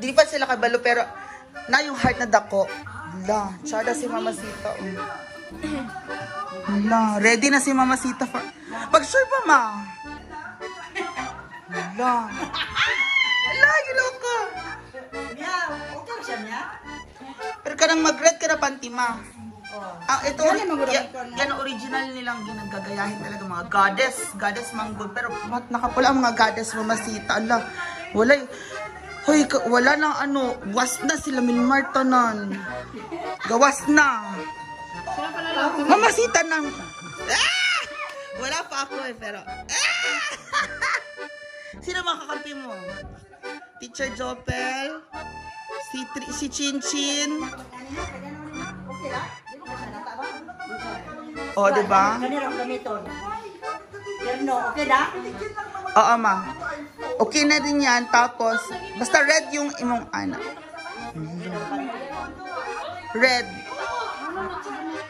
di pa sila kabalo, pero na yung heart na dako. Hala, tsada si Mama Sita. Oh. Ready na si Mama Sita for... Pag-sure pa, ma. Hala. Hala, giloko. Niya, okay ba siya niya? Pero kanang mag-red ka na panty, ma. Oh. Ah, ito, Yan yan, ang original nilang ginagagayahin talaga, mga goddess, goddess manggod. Pero mat, nakapula ang mga goddess, mamasita. Ala, wala, hoy, wala nang ano, was na sila minmartanan. Gawas na. Mamasita ng, ah! Wala pa ako eh, pero, ah! Sino mga kakampi mo? Teacher Jopel? Si, Tri- si Chin Chin? Okay lang? Di ba siya nata ba? O, oh, diba? Ganito ang gamiton. Yan no, okay na? Oo, ma. Okay na din yan. Tapos, basta red yung imong anak. Red.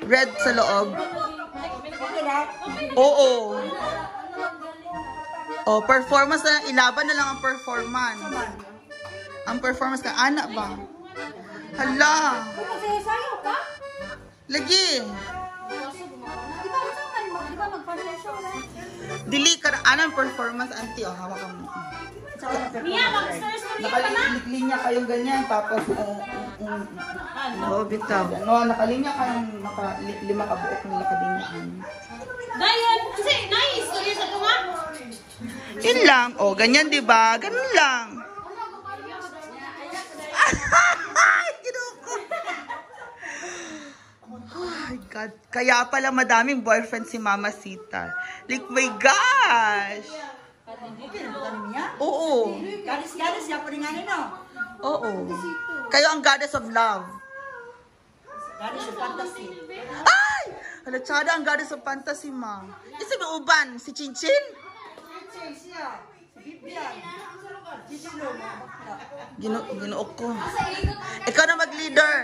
Red sa loob. Na? Oo. Oh, performance na lang. Ilaban na lang ang performance. Ang performance ka. Anak ba? Hala. Ka? Lagi. Dili ka na. Anong performance, auntie? Oh, hawakan mo. Mia, mag-stars mo niya ka na? Nakalinya kayong ganyan. Tapos, uh, uh, uh, oh, bitaw. No, nakalinya kayong naka, li- lima ka buok ng nakalinyaan. Dayon, kasi nice. Kaya sa tunga. Yun lang. Oh, ganyan, di ba? Ganun lang. Ay, ginuko. Oh my God. Kaya pala madaming boyfriend si Mama Sita. Like, my gosh. Oo. Galis-galis siya po rin nga no? Oo. Kayo ang goddess of love. Galis yung fantasy. Ay! Alatsada ang goddess of fantasy, ma. Isa may uban, si Chinchin. Chichi siya. Si Bibian. Chichi no, mga bakla. Ginu ginuok ko. Ikaw na mag-leader.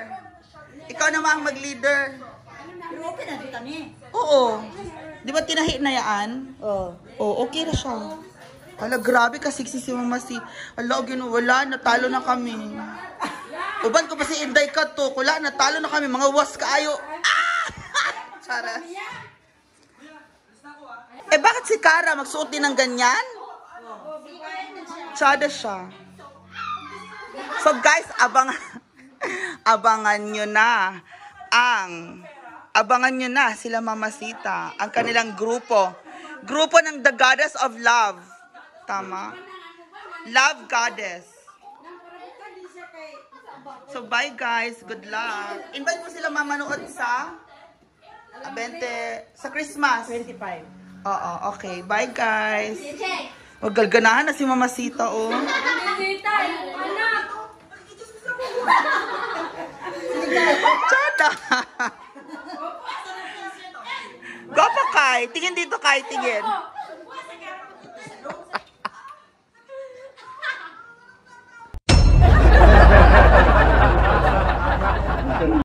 Ikaw na ang mag-leader. Okay na dito ni. Oo. Di ba tinahi na yaan? Oh. Oo, okay na siya. Hala, grabe ka sexy si Mama si. Hala, ginuwala, natalo na kami. Uban ko pa si Inday ka to. Kula, natalo na kami. Mga was kaayo. Ah! Charas. Eh, bakit si Kara magsuot din ng ganyan? Tsada siya. So guys, abang abangan nyo na ang abangan nyo na sila Mamasita, ang kanilang grupo. Grupo ng The Goddess of Love. Tama? Love Goddess. So bye guys, good luck. Invite mo sila mamanood sa Abente sa Christmas. 25. Oo, okay. Bye guys. Wag galganahan na si Mamasita oh. Anak! Chata! Gwapa kay. Tingin dito kay, tingin.